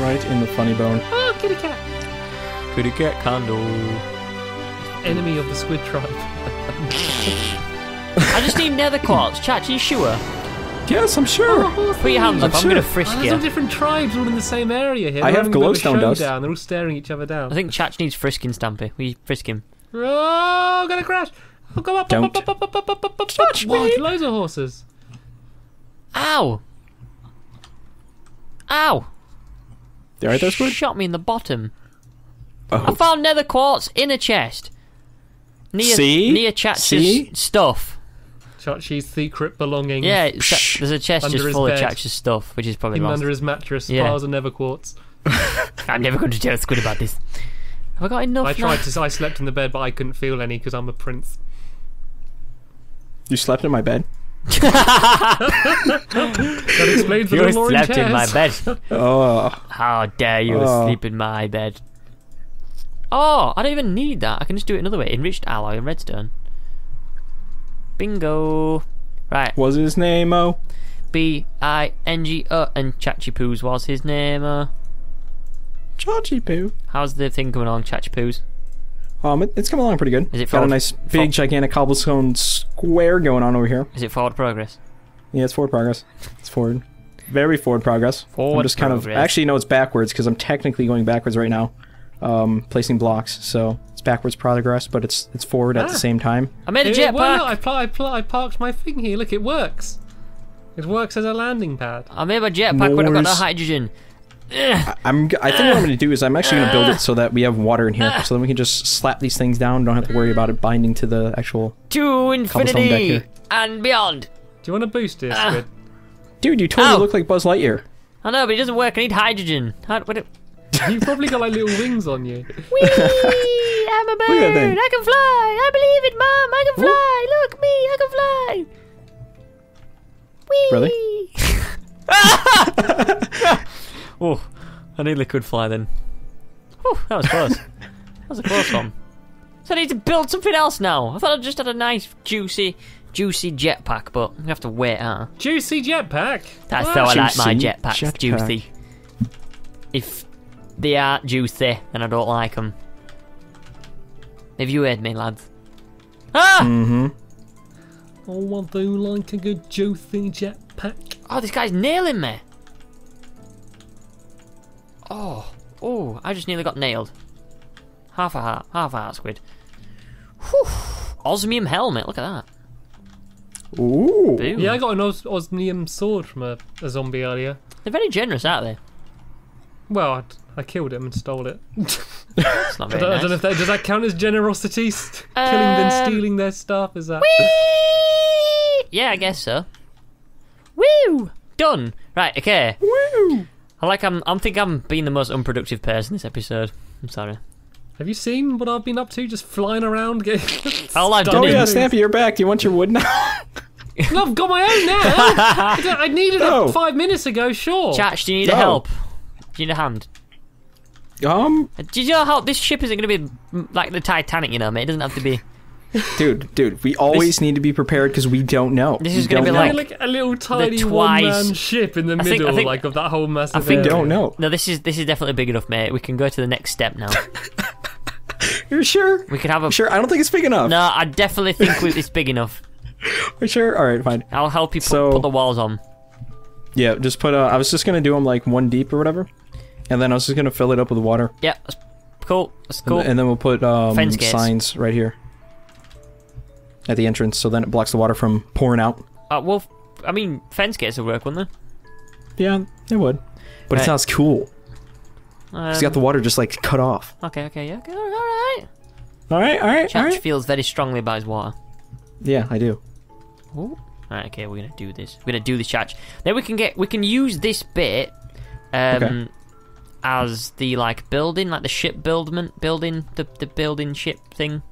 Right in the funny bone. Oh, kitty cat. Kitty cat candle. Enemy of the squid tribe. I just need nether quartz. Chat, are you sure? Yes, I'm sure. Oh, Put your hands I'm up. I'm sure. gonna frisk Oh, there's all you. different tribes all in the same area here. I They're have having a bit of a glowstone dust. showdown. They're all staring each other down. I think Chatch needs frisking, Stampy. We frisk him. Oh, I'm gonna crash. Oh, go up, Don't. up, up, up, up, up, up, up, Touch up. Wow, me. loads of horses. Ow! Ow! You alright there, Squid? Shot me in the bottom. Oh. I Oh. found nether quartz in a chest. Near, See? Near Chatch's See? stuff. Chachi's secret belongings. Yeah, it's, Shh. there's a chest just his full of bed. Stuff, which is probably Hidden lost. under his mattress, Yeah. piles of nether quartz. I'm never going to tell Squid about this. Have I got enough? I now? tried to. I slept in the bed, but I couldn't feel any because I'm a prince. You slept in my bed? That explains the You little orange slept in my bed. Oh. How dare you Oh. sleep in my bed? Oh, I don't even need that. I can just do it another way. Enriched alloy and redstone. Bingo. Right. Was his name Oh? B I N G O and Chachi Poos was his name. Uh, Chachi Poo. how's the thing coming along, Chachi Poos? Um, it, it's coming along pretty good. Is it Got a nice for- big gigantic cobblestone square going on over here. Is it forward progress? Yeah, it's forward progress. It's forward. Very forward progress. Forward I'm just kind progress. of actually no, it's backwards because I'm technically going backwards right now, um, placing blocks. So it's backwards progress, but it's it's forward at Ah. the same time. I made a It- well, jetpack. I, pl- I, pl- I parked my thing here. Look, it works. It works as a landing pad. I made my jetpack when I got no Moors. Hydrogen. I'm g- I think what I'm going to do is I'm actually going to build it so that we have water in here, so then we can just slap these things down. Don't have to worry about it binding to the actual. To Cobblestone deck infinity here. and beyond. Do you want to boost it, Ah. Squid? Dude, you totally Ow. look like Buzz Lightyear. I know, but it doesn't work. I need hydrogen. How, what, You've probably got like little wings on you. Whee! I'm a bird. I can fly. I believe it, Mom. I can fly. Look, me. I can fly. Whee! Really? Oh, I nearly could fly then. Whew, that was close. that was a close one. So I need to build something else now. I thought I just had a nice, juicy, juicy jetpack, but we have to wait, huh? Juicy jetpack. That's What? how I like my jetpacks, jetpack. juicy. If they aren't juicy, then I don't like them. Have you heard me, lads? Ah! Mm-hmm. Oh, I do like a good juicy jetpack. Oh, this guy's nailing me. Oh, oh, I just nearly got nailed. Half a heart, half a heart squid. Whew. Osmium helmet, look at that. Ooh. Boom. Yeah, I got an os- osmium sword from a, a zombie earlier. They're very generous, aren't they? Well, I, I killed him and stole it. It's not I very don't, I don't know if that does that count as generosity. St- Killing then Um, stealing their stuff is that? Whee! Yeah, I guess so. Woo! Done. Right, okay. Woo. I like I'm I'm think I'm being the most unproductive person this episode. I'm sorry. Have you seen what I've been up to? Just flying around getting. All I've done Oh is yeah, Snappy, you're back. Do you want your wood now? No, I've got my own now. I, I needed No. it five minutes ago. Sure. Chatch, do you need a help? Do you need a hand? um, Do you know how this ship isn't going to be like the Titanic, you know, mate? It doesn't have to be. Dude, dude, we always need to be prepared because we don't know. This is gonna be. Like, like- like a little tiny twice- one-man ship in the I think- I middle, think- like of that whole massive. think- we area. don't know. No, this is this is definitely big enough, mate. We can go to the next step now. You're sure? We could have a. You sure? I don't think it's big enough. No, I definitely think we- it's big enough. You sure? All right, fine. I'll help you put, So- put the walls on. Yeah, just put. Uh, I was just gonna do them like one deep or whatever, and then I was just gonna fill it up with water, Yeah, that's cool. That's and, cool. and then we'll put um, Fence signs right here at the entrance, so then it blocks the water from pouring out. Uh, well, I mean, fence gates will work, wouldn't they? Yeah, it would, but Right. it's not as cool. they? It's got the water just like cut off. Okay, okay, yeah, okay, all right. All right, all right, all Chatch feels very strongly about his water. Yeah, I do. Ooh. Right, okay, we're gonna do this. We're gonna do this, Chatch. Then we can get, we can use this bit, um, Okay. as the like building, like the ship buildment, building the the building ship thing.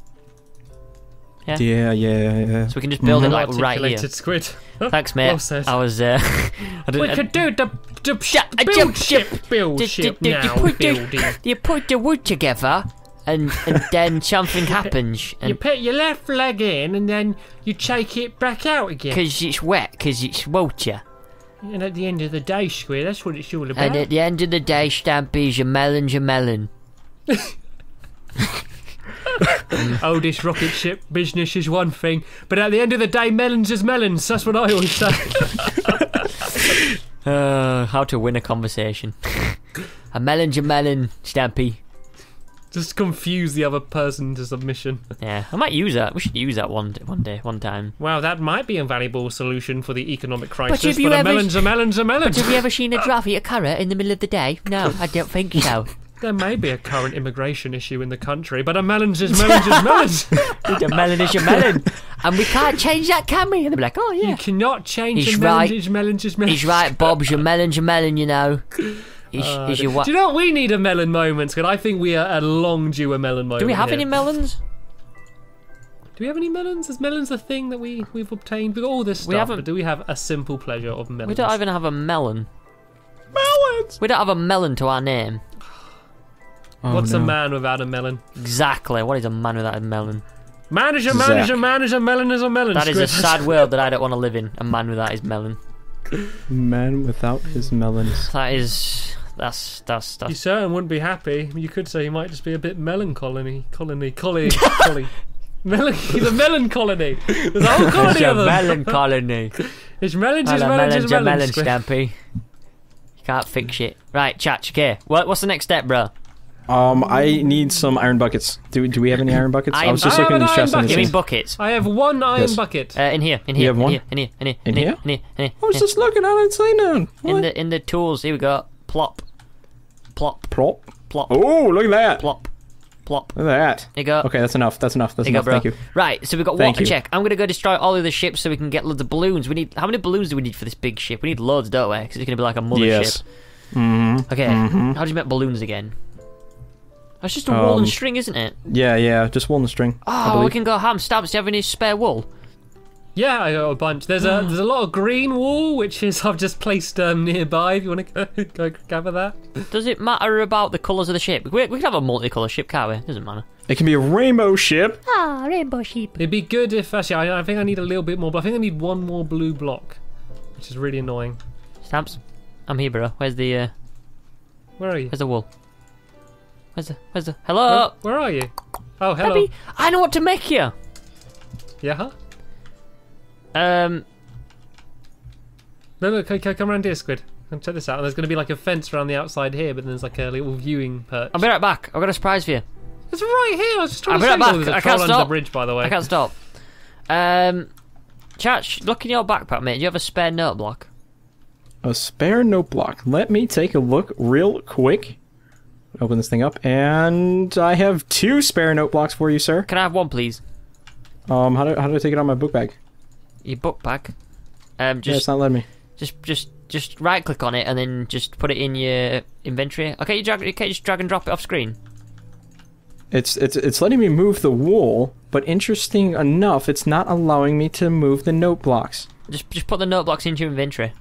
Yeah. Yeah, yeah, yeah. So we can just build it Mhm. like right here. Articulated squid. Thanks, mate. Well said. I was, uh, I We didn't. could do the, the Shut- build ship, ship. build ship did- did you now, put the- building. you put the wood together, and and then something happens, and You put your left leg in and then you take it back out again. because it's wet, because it's water. And at the end of the day, Squid, that's what it's all about. And at the end of the day, Stampy's your melon's your melon. this rocket ship business is one thing, but at the end of the day, melons is melons. That's what I always say. Uh, how to win a conversation. a melon's your melon, Stampy. Just confuse the other person to submission. Yeah, I might use that. We should use that one one day, one time. Wow, that might be a valuable solution for the economic crisis. have you a ever- melons are melons are But have you ever seen a giraffe eat a carrot in the middle of the day? No, I don't think so. There may be a current immigration issue in the country, but a melons is melons is melons. the melon is your melon. And we can't change that, can we? And they'll be like, oh, yeah. You cannot change He's a melons right. is melons is melons. He's right, Bob's your melon's your melon, you know. He's, Uh, your what? Do you know what we need a melon moment? Because I think we are a long due a melon moment. Do we have here. any melons? Do we have any melons? Is melons a thing that we we've obtained? We've got all this stuff, We haven't- but do we have a simple pleasure of melons? We don't even have a melon. melons. We don't have a melon to our name. Oh, What's a man without a melon? Exactly. What is a man without a melon? Man is a man is Zach. man is a melon is a melon. That is a sad world that I don't want to live in. A man without his melon. Man without his melons. That is. That's. That's. that's. You that's certain wouldn't be happy. You could say he might just be a bit melancholy, colony, colony, colony. Melon, he's a melon colony. There's a whole colony It's of them. melon colony. It's melons, it's Hello, melons, melon's it's your melons. melon, Stampy. You can't fix shit. Right, Chach, okay. What, what's the next step, bro? Um, I need some iron buckets. Do do we have any iron buckets? I Iron- was just I looking in the chest and bucket. You mean buckets? I have one iron Yes. bucket. Uh, in here, in here, have in one? here, in here, in here, In in here, here? in here, in here. I was just looking. I didn't say none. In the in the tools, here we go. Plop, plop, Plop. plop, Oh, look at that. plop, plop. Look at that. There you go. Okay, that's enough. That's enough. That's There you go, enough. Thank you. Right, so we've got Thank water you. check. I'm gonna go destroy all of the ships so we can get loads of balloons. We need how many balloons do we need for this big ship? We need loads, don't we? Because it's gonna be like a mothership. Yes. Mm-hmm. Okay, how do you make balloons again? That's just a wool and Um, string, isn't it? Yeah, yeah. Just wool and string. I Oh, we can go ham. Stamps, do you have any spare wool? Yeah, I got a bunch. There's a there's a lot of green wool, which is I've just placed um, nearby. If you want to go, go gather that. Does it matter about the colours of the ship? We, we can have a multicolour ship, can't we? Doesn't matter. It can be a rainbow ship. Ah, rainbow ship. It'd be good if actually I, I think I need a little bit more, but I think I need one more blue block, which is really annoying. Stamps, I'm here, bro. Where's the uh, Where are you? where's the wool? Where's the where's the hello? Where, where are you? Oh, hello. Happy? I know what to make you. Yeah. Huh? Um, No, no, c- c- come around here, Squid. Come check this out. There's going to be like a fence around the outside here, but then there's like a little viewing perch. I'll be right back. I've got a surprise for you. It's right here. I was just trying I'll to be right back. oh, there's a I troll can't under stop. the bridge, by the way. I can't stop. Um, Chach, look in your backpack, mate. Do you have a spare note block? A spare note block. Let me take a look real quick. Open this thing up, and I have two spare note blocks for you, sir. Can I have one, please? Um, how do how do I take it on my book bag? Your book bag. Um, yeah, just it's not letting me. just just just right click on it and then just put it in your inventory. Okay, you drag. You can't just drag and drop it off screen. It's it's it's letting me move the wool, but interesting enough, it's not allowing me to move the note blocks. Just just put the note blocks into your inventory.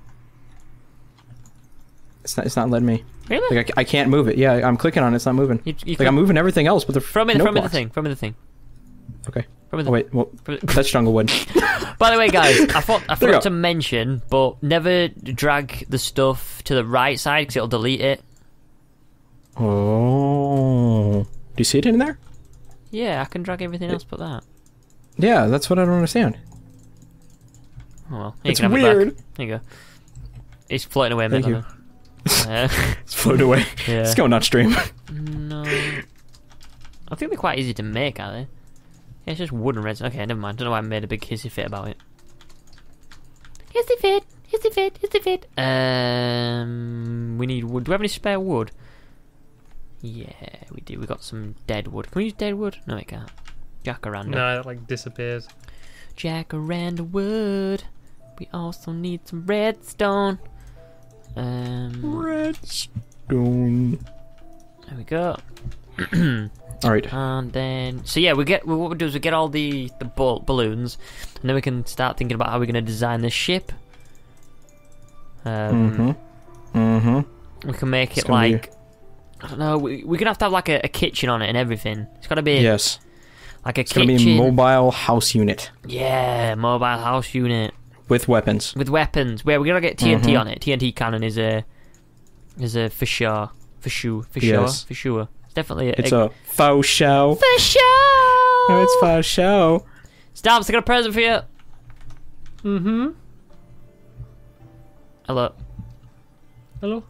It's not it's not letting me. Really? Like I, I can't move it. Yeah, I'm clicking on it. It's not moving. You, you Like I'm moving everything else, but the me the note throw the thing. Me the thing. Okay. From oh, the, Oh wait. Well, throw the- that's junglewood. By the way, guys, I thought I forgot to mention, but never drag the stuff to the right side because it'll delete it. oh. Do you see it in there? Yeah, I can drag everything else but that. Yeah, that's what I don't understand. Oh well, It's have it weird. There you go. It's floating away. Thank by the way. Uh, It's float away. yeah. It's going upstream. No. I think they're quite easy to make, are they? Yeah, it's just wooden redstone. Okay, never mind. Don't know why I made a big hissy fit about it. Hissy fit, hissy fit, hissy fit. Um, we need wood. Do we have any spare wood? Yeah, we do. We got some dead wood. Can we use dead wood? No, we can't. Jacaranda. No, it like disappears. Jacaranda wood. We also need some redstone. Um, Redstone. there we go. All right. And then, so yeah, we get what we do is we get all the the ball, balloons, and then we can start thinking about how we're going to design this ship. Um, Mm-hmm. Mm-hmm. We can make it gonna be- like I don't know. We, we're gonna have to have like a, a kitchen on it and everything. It's got to be Yes. like a It's gonna be a mobile house unit. yeah, mobile house unit. With weapons. with weapons. Where we're gonna get TNT Mhm. on it. TNT cannon is a is a for sure, for sure, for sure, Yes. for sure. It's definitely a, It's a faux show. for sure. Oh, it's faux show. Stamps, I got a present for you. Mm-hmm. Hello. Hello.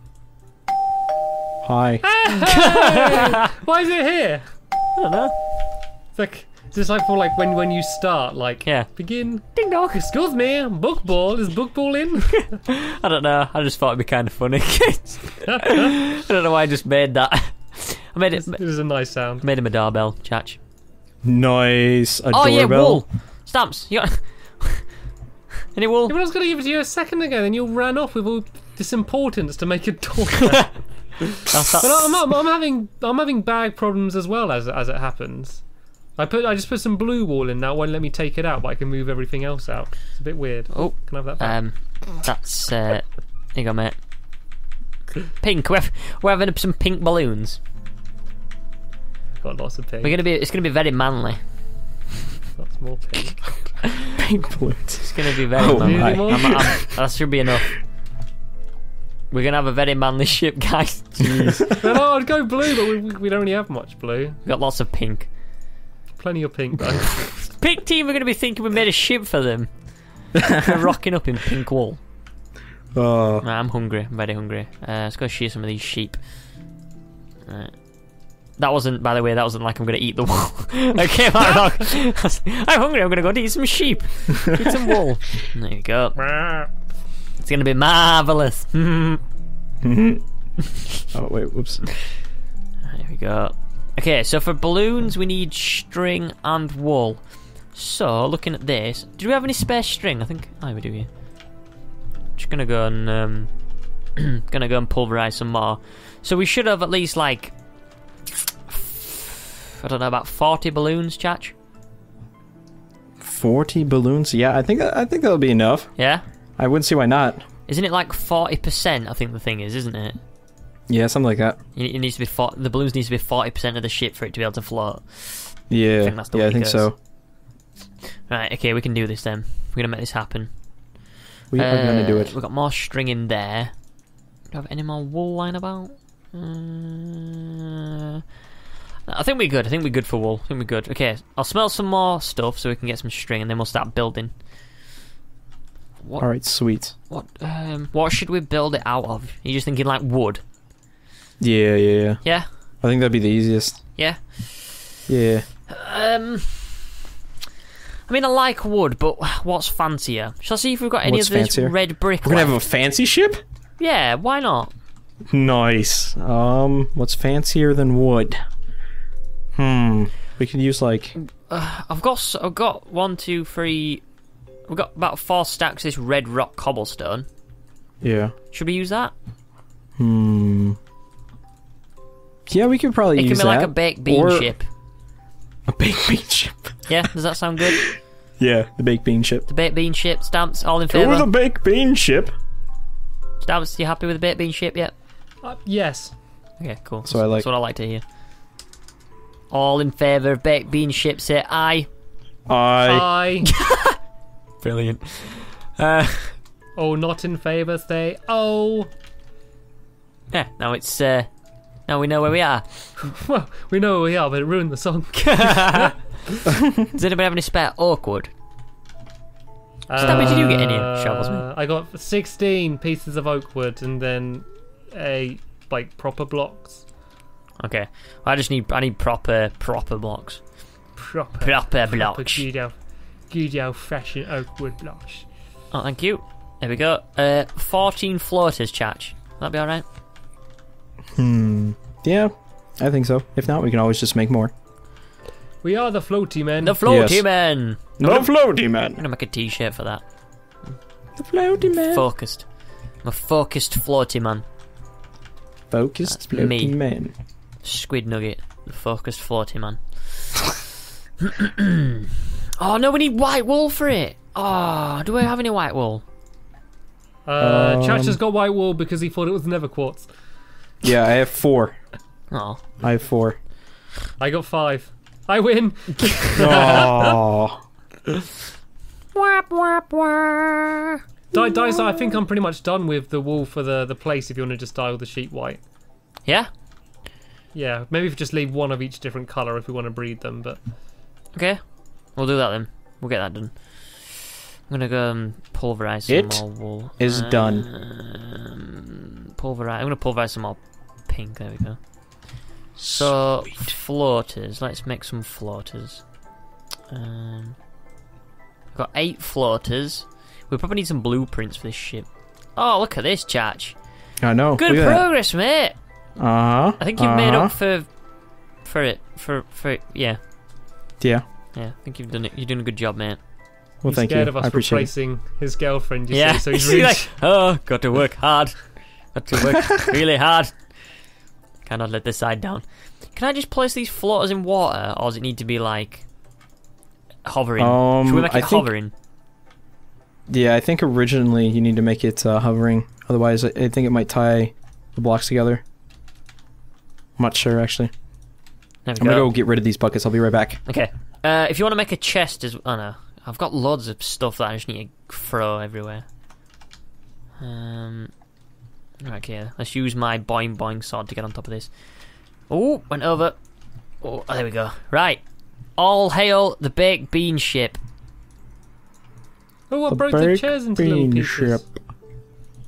Hi. Why is it here? I don't know. It's like it's just like for like when when you start like Yeah. begin. Ding dong. Excuse me, book ball is book ball in? I don't know. I just thought it'd be kind of funny. I don't know why I just made that. I made it. it is a nice sound. Made him a doorbell, Chach. Nice. A Oh yeah, doorbell. wool. Stamps. You got any wool? Yeah, I was gonna give it to you a second ago, then you ran off with all this importance to make a door. That's But. I'm, I'm, I'm having I'm having bag problems as well as as it happens. I put I just put some blue wall in now. It won't let me take it out, but I can move everything else out. It's a bit weird. Oh, Can I have that back? um, that's uh, here you go, mate. Pink. We're, we're having some pink balloons. Got lots of pink. We're gonna be. It's gonna be very manly. Lots more pink. Pink balloons. It's gonna be very Oh manly. my. I'm- I'm- that should be enough. We're gonna have a very manly ship, guys. Jeez. no, no, I'd go blue, but we, we we don't really have much blue. We've got lots of pink. Plenty of pink though. Pink team are gonna be thinking we made a ship for them. They're rocking up in pink wool. Oh. I'm hungry. I'm very hungry. Uh, let's go shear some of these sheep. Right. That wasn't, by the way, that wasn't like I'm gonna eat the wool. okay, my dog. I'm hungry. I'm gonna go and eat some sheep. Eat some wool. There you go. It's gonna be marvelous. Oh wait. Whoops. Here we go. Okay, so for balloons we need string and wool. So looking at this, do we have any spare string? I think I we do here. Just gonna go and um, gonna go and pulverize some more. So we should have at least like I don't know about forty balloons, Chach. Forty balloons. Yeah, I think I think that'll be enough. Yeah, I wouldn't see why not. isn't it like forty percent? I think the thing is, isn't it? Yeah, something like that. It needs to be for- the balloons needs to be forty percent of the ship for it to be able to float. Yeah. think that's the yeah, I think goes. so. Right, okay, we can do this then. We're gonna make this happen. We are gonna do Uh, it. We've got more string in there. Do I have any more wool lying about? Uh, I think we're good. I think we're good for wool. I think we're good. Okay, I'll smell some more stuff so we can get some string, and then we'll start building. What? All right, sweet. What? Um, what should we build it out of? you just thinking like wood? Yeah, yeah, yeah. Yeah. I think that'd be the easiest. Yeah. Yeah. Um. I mean, I like wood, but what's fancier? Shall I see if we've got any What's of this fancier? red brick? We're gonna have a left? fancy ship. Yeah, why not? Nice. Um, what's fancier than wood? Hmm. We could use like I've got s- I've got one, two, three. We've got about four stacks of this red rock cobblestone. yeah. Should we use that? Hmm. Yeah, we could probably It can use be like a baked bean Or ship. A baked bean ship. Yeah, does that sound good? Yeah, the baked bean ship. The baked bean ship stamps all in Go with favour. the baked bean ship. Stamps, you happy with the baked bean ship yet? Uh, yes. Okay, cool. So I like- That's what I like to hear. All in favour of baked bean ship, say aye. I. I. Brilliant. Uh, oh, not in favour. Say oh. yeah, now it's uh, now we know where we are. Well, we know where we are, but it ruined the song. Does anybody have any spare oak wood? Stampy, did you get any shovels? Uh, I got 16 pieces of oak wood and then a like proper blocks. Okay, I just need I need proper proper blocks. Proper. Proper proper blocks. good old, good old fashioned oak wood blocks. Oh, thank you. There we go. Uh, 14 floaters, Chach. That'd be alright. Hmm. Yeah, I think so. If not, we can always just make more. We are the floaty men. The floaty Yes. men! The floaty I'm man. gonna make a t shirt for that. The floaty man. Focused. I'm a focused floaty man. Focused That's floaty me. man. Squid nugget. The focused floaty man. oh no, we need white wool for it! Oh, do I have any white wool? uh, Um, Chach has got white wool because he thought it was nether quartz. Yeah, I have four. Oh. I have four. I got five. I win. Oh. Di- Dice, I think I'm pretty much done with the wool for the, the place if you want to just dye all the sheep white. Yeah. Yeah, maybe if you just leave one of each different colour if we want to breed them, but Okay. We'll do that then. We'll get that done. I'm gonna go and pulverize some It more wool. is done. Um, pulverize. I'm gonna pulverize some more pink. There we go. So floaters. Let's make some floaters. Um, I've got eight floaters. We probably need some blueprints for this ship. Oh, look at this, Chach. I know. Good progress, mate. Uh huh. I think you've made up for for it. For for it. Yeah, Yeah. yeah. I think you've done it. You're doing a good job, mate. Well, he's thank scared you. of I us appreciate it. replacing his girlfriend, you yeah. see, so he's He's really... like, oh, got to work hard. Got to work really hard. Cannot let this side down. Can I just place these floaters in water, or does it need to be like hovering? Um, Should we make it I think- hovering? Yeah, I think originally you need to make it uh, hovering. Otherwise, I, I think it might tie the blocks together. I'm not sure actually. I'm gonna go get rid of these buckets. I'll be right back. Okay. Uh, if you want to make a chest as oh no, I've got loads of stuff that I just need to throw everywhere. Um, right here. Let's use my boing boing sword to get on top of this. Oh, went over. Oh, there we go. Right. All hail the baked bean ship. Oh, I The broke the chairs into little bean pieces. ship.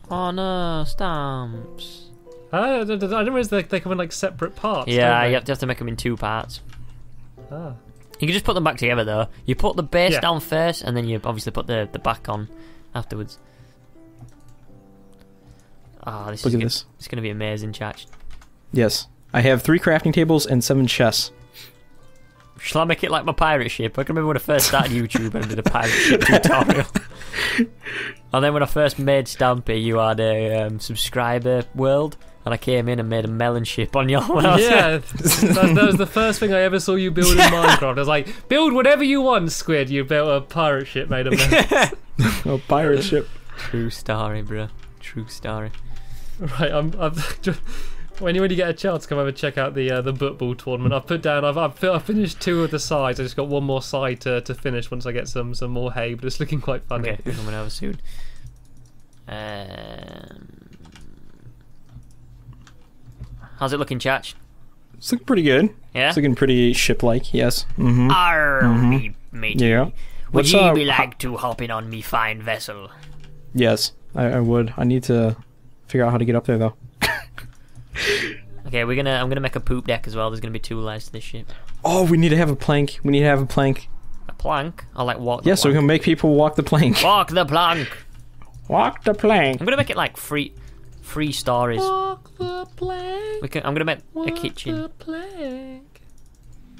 Oh no, stamps. Ah, I don't I didn't realize they, they come in like separate parts. Yeah, don't you have to, have to make them in two parts. Ah. You can just put them back together though. You put the base Yeah. down first, and then you obviously put the, the back on afterwards. Ah, this Look is at gonna, this. It's gonna be amazing, chat. Yes, I have three crafting tables and seven chests. Shall I make it like my pirate ship? I can remember when I first started YouTube and did a pirate ship tutorial. and then when I first made Stampy, you had a um, subscriber world, and I came in and made a melon ship on your world. Yeah, that, that was the first thing I ever saw you build in Minecraft. I was like, build whatever you want, Squid. You built a pirate ship made of metal. A pirate ship. True story, bro. True story. right, I'm, I'm just, when you when you get a chance, come over and check out the uh, the football tournament. I've put down. I've, I've I've finished two of the sides. I just got one more side to, to finish once I get some some more hay. But it's looking quite funny. Okay, we're coming over soon. Um, how's it looking, Chach? It's looking pretty good. Yeah. It's looking pretty ship-like. Yes. Mm-hmm. Arr, me matey. Yeah. Would What's ye up? be like to hop in on me fine vessel? Yes, I, I would. I need to figure out how to get up there though. Okay, we're gonna. I'm gonna make a poop deck as well. There's gonna be two legs to this ship. Oh, we need to have a plank. We need to have a plank. A plank. I like walk. The Yeah, so we can make people walk the plank. walk the plank. Walk the plank. I'm gonna make it like free, free stories. Walk the plank. We can. I'm gonna make a walk kitchen. the plank.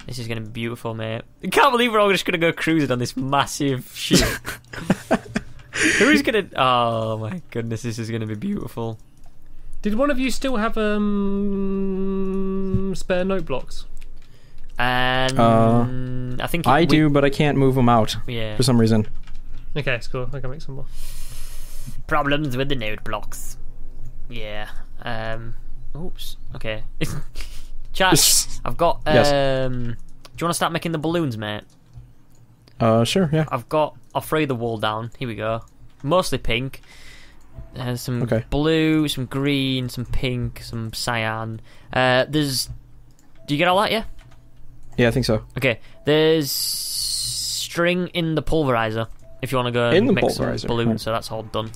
This is gonna be beautiful, mate. I can't believe we're all just gonna go cruising on this massive ship. Who's gonna? Oh my goodness, this is gonna be beautiful. Did one of you still have um spare note blocks? And I think it- Uh, I we- do, but I can't move them out Yeah. for some reason. Okay, it's cool. I can make some more. Problems with the note blocks. Yeah. Um. Oops. Okay. Chat. I've got. Um. Yes. Do you want to start making the balloons, mate? Uh, sure, yeah. I've got. I'll throw the wall down. Here we go. Mostly pink. There's some Okay. blue, some green, some pink, some cyan. Uh, there's. Do you get all that? Yeah. Yeah, I think so. Okay. There's string in the pulverizer. If you want to go In the make some balloons, right. so that's all done.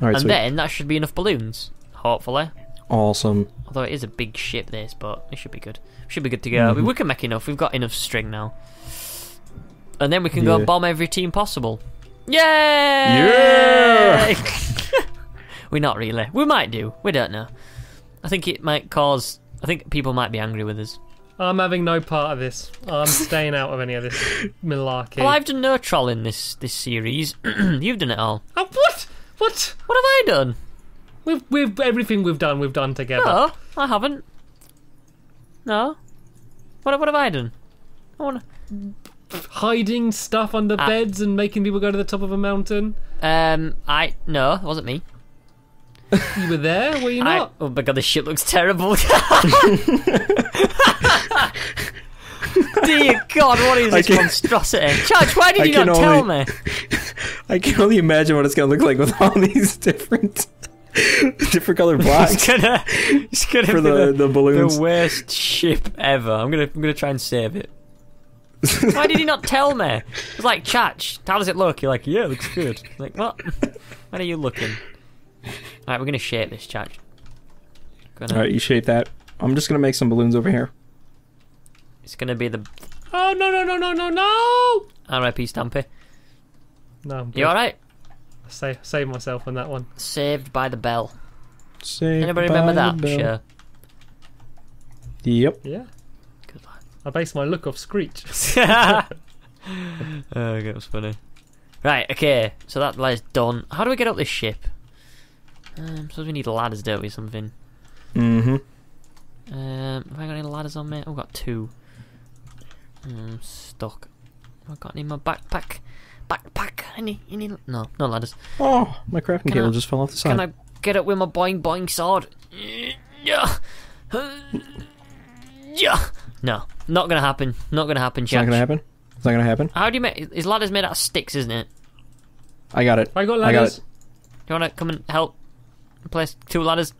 All right, and sweet. then that should be enough balloons. Hopefully. awesome. Although it is a big ship, this, but it should be good. Should be good to go. Mean, Mhm. we can make enough. We've got enough string now. And then we can go Yeah. bomb every team possible. Yay! Yeah! We're not really. We might do. We don't know. I think it might cause. I think people might be angry with us. I'm having no part of this. I'm staying out of any of this malarkey. Well, I've done no trolling this this series. You've done it all. Oh, what? What? What have I done? We've, we've everything we've done, we've done together. No, I haven't. No. What what have I done? I wanna. Hiding stuff under Ah. beds and making people go to the top of a mountain. Um, I no, it wasn't me. You were there, were you I, not? oh my god, this shit looks terrible. Dear God, what is this monstrosity? Judge, why did I you can not tell me? I can only imagine what it's gonna look like with all these different, different colored It's blocks gonna, it's gonna for be the, the, the balloons. the worst ship ever. I'm gonna, I'm gonna try and save it. Why did he not tell me? It's like, Chach, how does it look? You're like, yeah, it looks good. I'm like, what? What are you looking? Alright, we're gonna shape this, Chach. Gonna, All right, you shape that. I'm just gonna make some balloons over here. It's gonna be the Oh no no no no no no! R.I.P. Stampy. No, I'm good. You alright? Save save myself on that one. Saved by the bell. Saved Anybody by remember the that? bell. Sure. Yep. Yeah, Good lad. I base my look off Screech. oh, that was funny. Right, okay, so that layer's done. How do we get up this ship? Um, suppose we need ladders, don't we? Something. Mm-hmm. Um, have I got any ladders on me? I've got two. Um, stuck. Have I got any in my backpack? Backpack? Any? Any? No, no ladders. Oh, my crafting Can table I- just fell off the side. Can I get up with my boing boing sword? Yeah. Yeah. No, not gonna happen. Not gonna happen, It's not gonna happen. It's not gonna happen. How do you make? Is ladders made out of sticks, isn't it? I got it. I got I got ladders. it. Do you want to come and help? Place two ladders.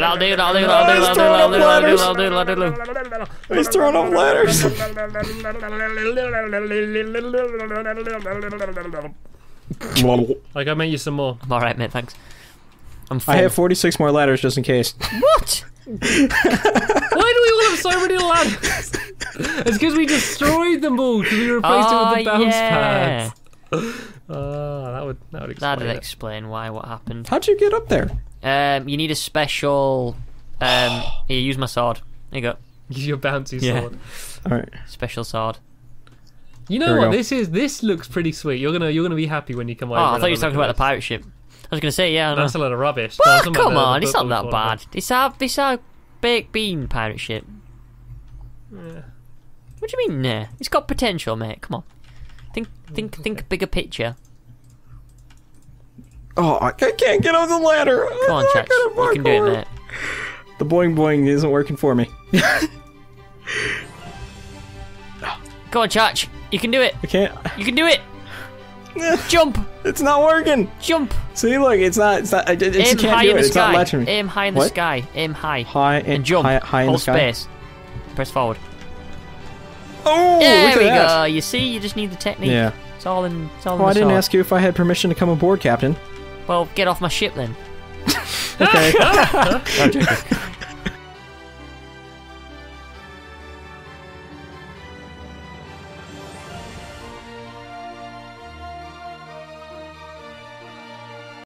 That'll do, that'll do, that'll do, that'll do, that'll do, that'll do, that'll do, that'll do. He's throwing up ladders. I go make you some more. I'm alright, mate, thanks. I'm full. I have 46 more ladders just in case. What? Why do we all have so many ladders? it's because we destroyed them all because we replaced it with the bounce Oh, yeah. pads. Ah, that would that would explain That'd explain why what happened. How'd you get up there? Um, you need a special. Um, here, use my sword. There you go. Use your bouncy Yeah. sword. All right. Special sword. You know what? go. This is this looks pretty sweet. You're gonna you're gonna be happy when you come Oh, over. I thought you were talking about the pirate ship. I was going to say, yeah, I this. know. That's a lot of rubbish. Well, talking about come on, it's not that bad. It's our, it's our baked bean pirate ship. Yeah. What do you mean, nah? It's got potential, mate. Come on. Think, think, think bigger picture. Oh, I I can't get up the ladder. Come on, I Chach. You can do it, mate. The boing boing isn't working for me. Go on, Chach. You can do it. I can't. You can do it. Jump. It's not working. Jump. See, look, it's not. It's not. I, I just Aim can't high do in it. the It's not sky. latching me. Aim high in the What? sky. Aim high. High and, And jump. High, high in Hold the sky. space. Press forward. Oh, there we that. go. You see, you just need the technique. Yeah. It's all in. It's all in Oh, the I didn't sword. ask you if I had permission to come aboard, Captain. Well, get off my ship then. Okay. No.